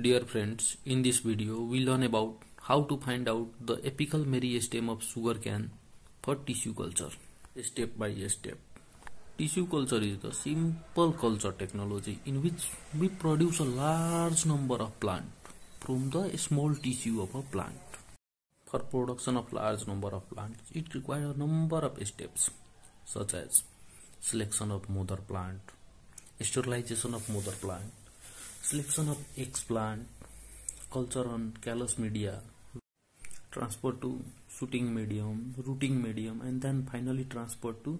Dear friends, in this video we learn about how to find out the apical meristem of sugarcane for tissue culture step by step. Tissue culture is the simple culture technology in which we produce a large number of plant from the small tissue of a plant. For production of large number of plants, it requires a number of steps such as selection of mother plant, sterilization of mother plant, selection of explant, culture on callus media, transport to shooting medium, rooting medium and then finally transport to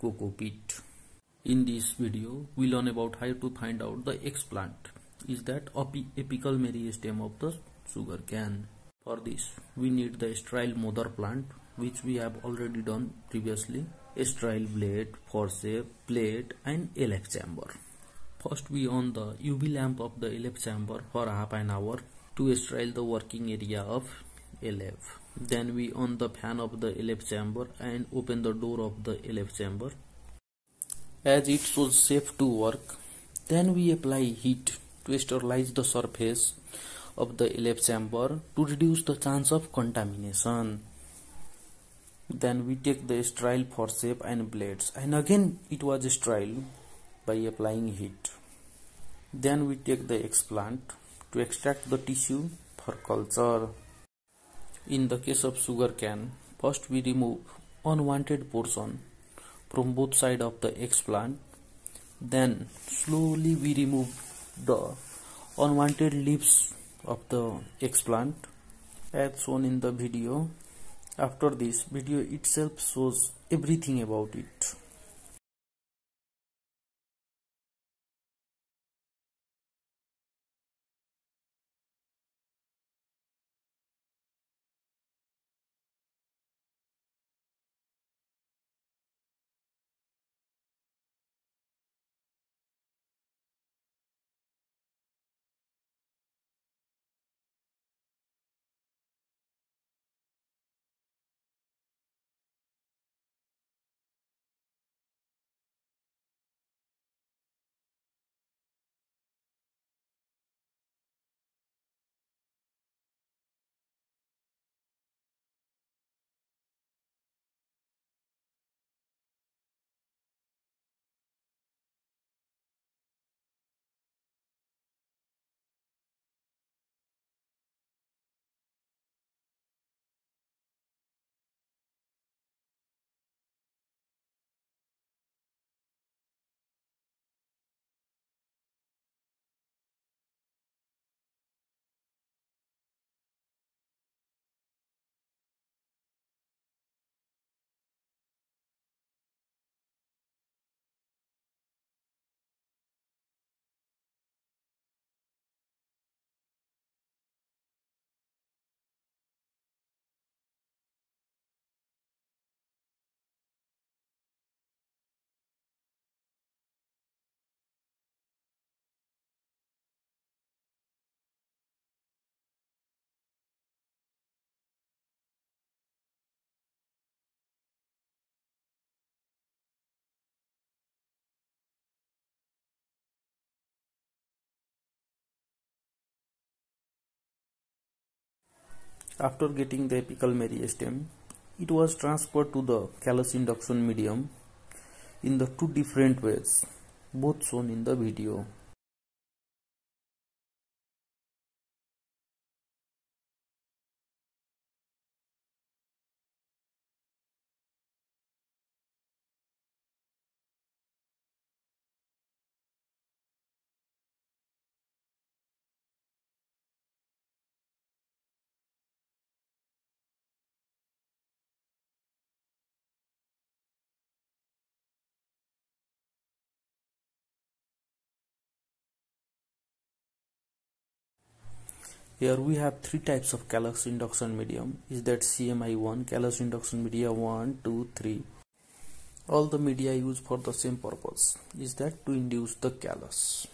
coco peat. In this video, we learn about how to find out the explant is that apical meristem of the sugar cane. For this, we need the sterile mother plant which we have already done previously, sterile blade, forceps, plate and LF chamber. First we on the UV lamp of the LF chamber for half an hour to sterile the working area of LF. Then we on the fan of the LF chamber and open the door of the LF chamber. As it shows safe to work, then we apply heat to sterilize the surface of the LF chamber to reduce the chance of contamination. Then we take the sterile forceps and blades and again it was sterile by applying heat. Then we take the explant to extract the tissue for culture. In the case of sugar cane, first we remove unwanted portion from both sides of the explant. Then slowly we remove the unwanted leaves of the explant as shown in the video. After this video itself shows everything about it. After getting the apical meristem, it was transferred to the callus induction medium in the two different ways, both shown in the video. Here we have three types of callus induction medium is that CMI1, callus induction media 1, 2, 3. All the media used for the same purpose is that to induce the callus.